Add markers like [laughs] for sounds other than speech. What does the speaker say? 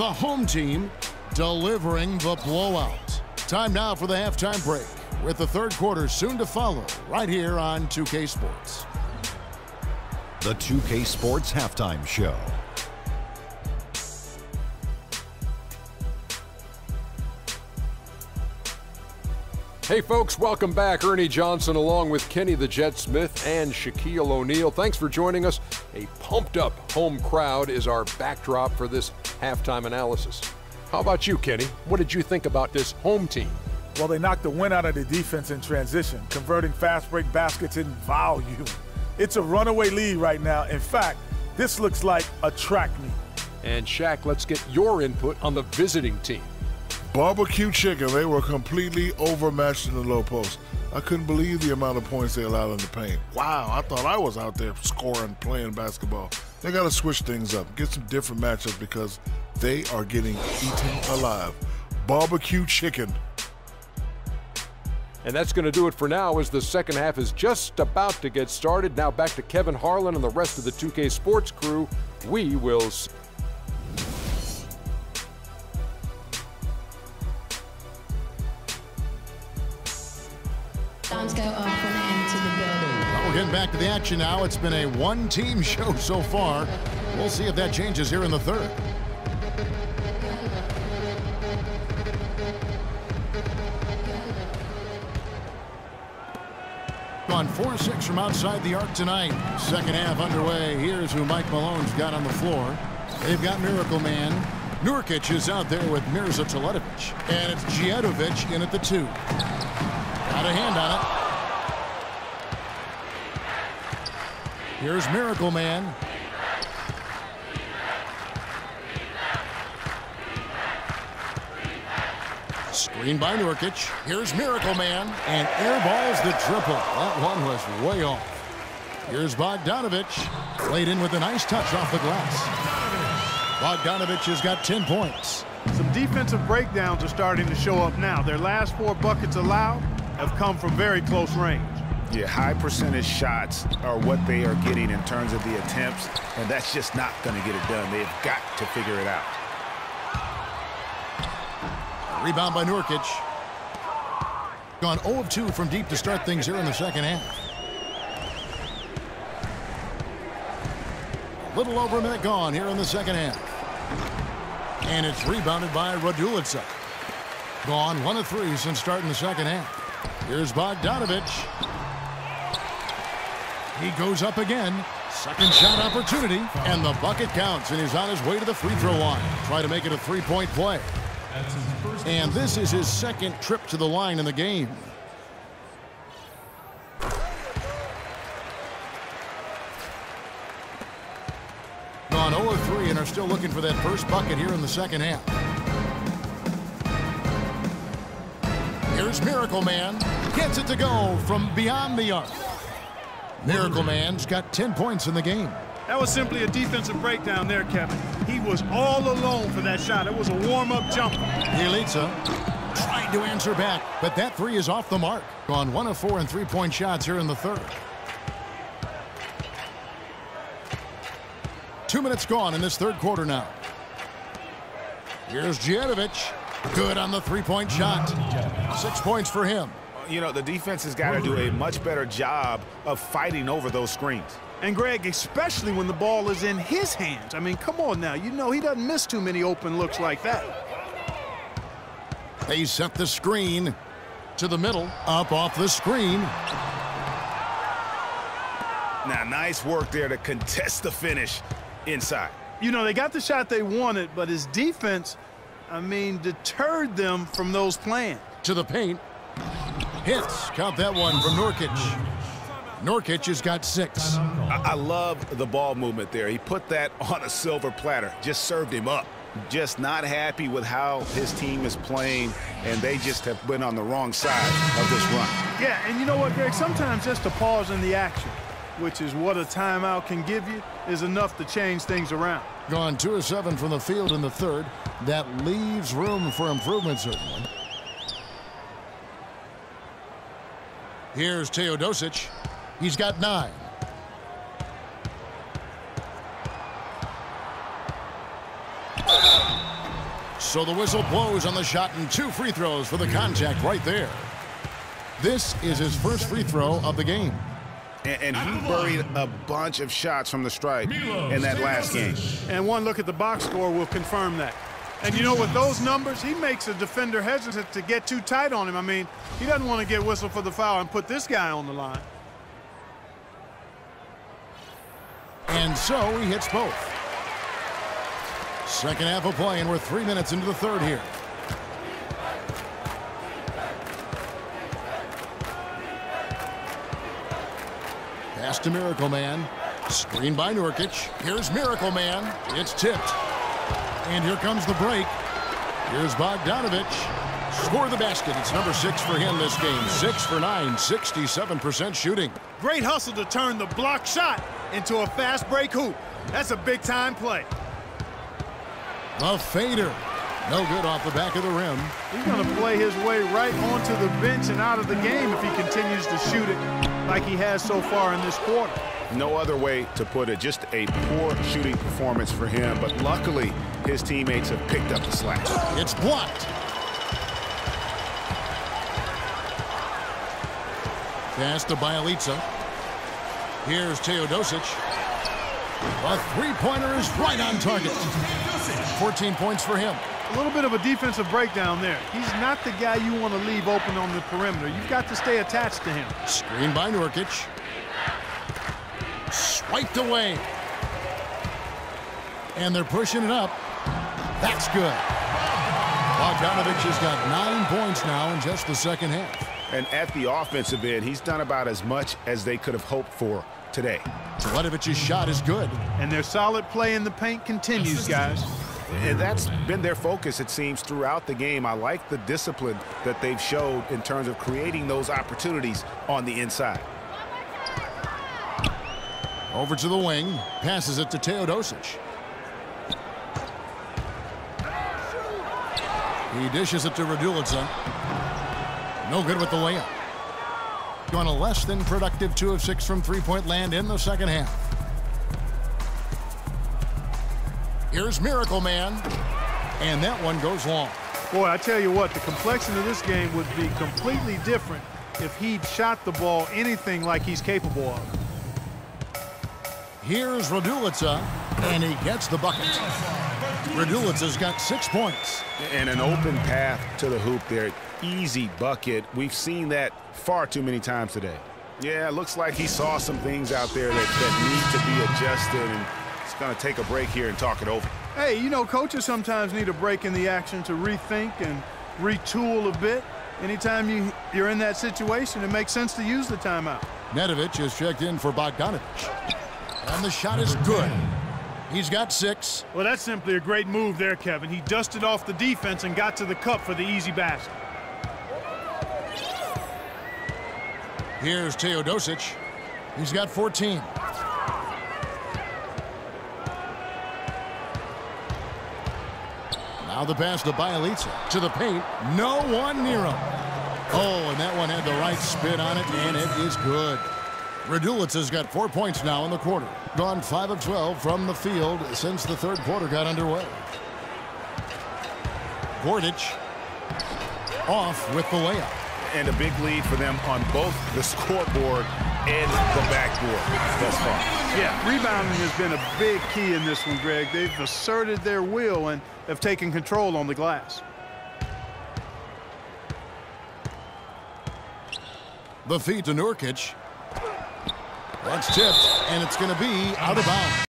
the home team delivering the blowout. Time now for the halftime break with the third quarter soon to follow right here on 2K Sports. The 2K Sports Halftime Show. Hey, folks, welcome back. Ernie Johnson along with Kenny the Jet Smith and Shaquille O'Neal. Thanks for joining us. A pumped up home crowd is our backdrop for this halftime analysis. How about you, Kenny? What did you think about this home team? Well, they knocked the wind out of the defense in transition, converting fast break baskets in volume. It's a runaway lead right now. In fact, this looks like a track meet. And Shaq, let's get your input on the visiting team. Barbecue chicken, they were completely overmatched in the low post. I couldn't believe the amount of points they allowed in the paint. Wow, I thought I was out there scoring, playing basketball. They got to switch things up, get some different matchups because they are getting eaten alive. Barbecue chicken. And that's going to do it for now as the second half is just about to get started. Now back to Kevin Harlan and the rest of the 2K Sports crew. We will getting back to the action now. It's been a one-team [laughs] show so far. We'll see if that changes here in the third. Gone 4-6 from outside the arc tonight. Second half underway. Here's who Mike Malone's got on the floor. They've got Miracle Man. Nurkic is out there with Mirza Teletovic. And it's Djedovic in at the two. Got a hand on it. Here's Miracle Man. Screen by Nurkic. Here's Miracle Man. And airballs the triple. That one was way off. Here's Bogdanovich. Played in with a nice touch off the glass. Bogdanovich has got 10 points. Some defensive breakdowns are starting to show up now. Their last four buckets allowed have come from very close range. Yeah, high percentage shots are what they are getting in terms of the attempts, and that's just not going to get it done. They've got to figure it out. Rebound by Nurkic. Gone 0 of 2 from deep to start things here in the second half. A little over a minute gone here in the second half. And it's rebounded by Raduljica. Gone 1 of 3 since starting the second half. Here's Bogdanovich. He goes up again. Second shot opportunity. And the bucket counts. And he's on his way to the free throw line. Try to make it a three-point play. And this is his second trip to the line in the game. Gone 0 of 3 and are still looking for that first bucket here in the second half. Here's Miracle Man. Gets it to go from beyond the arc. Miracle Man's got 10 points in the game. That was simply a defensive breakdown there, Kevin. He was all alone for that shot. It was a warm-up jumper. Bjelica trying to answer back, but that three is off the mark. Gone one of four and three-point shots here in the third. Two minutes gone in this third quarter now. Here's Djedovic. Good on the three-point shot. Six points for him. You know, the defense has got to do a much better job of fighting over those screens. And Greg, especially when the ball is in his hands. I mean, come on now. You know he doesn't miss too many open looks like that. They set the screen to the middle, up off the screen. Now, nice work there to contest the finish inside. You know, they got the shot they wanted, but his defense, I mean, deterred them from those plans. To the paint. Hits. Count that one from Nurkic. Nurkic has got six. I, I love the ball movement there. He put that [laughs] on a silver platter, just served him up. Just not happy with how his team is playing, and they just have been on the wrong side of this run. Yeah, and you know what, Greg? Sometimes just a pause in the action, which is what a timeout can give you, is enough to change things around. Gone two of seven from the field in the third. That leaves room for improvement, certainly. Here's Teodosic. He's got nine. So the whistle blows on the shot and two free throws for the contact right there. This is his first free throw of the game. And, and he buried a bunch of shots from the stripe in that last game. And one look at the box score will confirm that. And you know, with those numbers, he makes a defender hesitant to get too tight on him. I mean, he doesn't want to get whistled for the foul and put this guy on the line. And so he hits both. Second half of play, and we're three minutes into the third here. Pass to Miracle Man. Screen by Nurkic. Here's Miracle Man. It's tipped. And here comes the break. Here's Bogdanovich. Score the basket. It's number six for him this game. Six for nine, 67% shooting. Great hustle to turn the block shot into a fast break hoop. That's a big time play. The fader. No good off the back of the rim. He's going to play his way right onto the bench and out of the game if he continues to shoot it like he has so far in this quarter. No other way to put it. Just a poor shooting performance for him. But luckily, his teammates have picked up the slack. It's blocked. Pass to Bjelica. Here's Teodosic. A three-pointer is right on target. 14 points for him. A little bit of a defensive breakdown there. He's not the guy you want to leave open on the perimeter. You've got to stay attached to him. Screen by Nurkic. Swiped away. And they're pushing it up. That's good. Bogdanovich has got nine points now in just the second half. And at the offensive end, he's done about as much as they could have hoped for today. Teletovic's shot is good. And their solid play in the paint continues, guys. And that's been their focus, it seems, throughout the game. I like the discipline that they've showed in terms of creating those opportunities on the inside. Over to the wing. Passes it to Teodosic. He dishes it to Raduljica. No good with the layup. Going a less than productive two of six from three-point land in the second half. Here's Miracle Man. And that one goes long. Boy, I tell you what, the complexion of this game would be completely different if he'd shot the ball anything like he's capable of. Here's Raduljica, and he gets the bucket. Raduljica's got six points. And an open path to the hoop there. Easy bucket. We've seen that far too many times today. Yeah, it looks like he saw some things out there that, that need to be adjusted, and it's going to take a break here and talk it over. Hey, you know, coaches sometimes need a break in the action to rethink and retool a bit. Anytime you, you're in that situation, it makes sense to use the timeout. Nedovic is checked in for Bogdanovich. And the shot is good. He's got six. Well, that's simply a great move there, Kevin. He dusted off the defense and got to the cup for the easy basket. Here's Teodosic. He's got 14. Now the pass to Bjelica. To the paint. No one near him. Oh, and that one had the right spin on it, and it is good. Raduljica's got four points now in the quarter. Gone 5 of 12 from the field since the third quarter got underway. Gordic off with the layup. And a big lead for them on both the scoreboard and the backboard thus far. Yeah, rebounding has been a big key in this one, Greg. They've asserted their will and have taken control on the glass. The feed to Nurkic. That's tipped, and it's going to be out of bounds.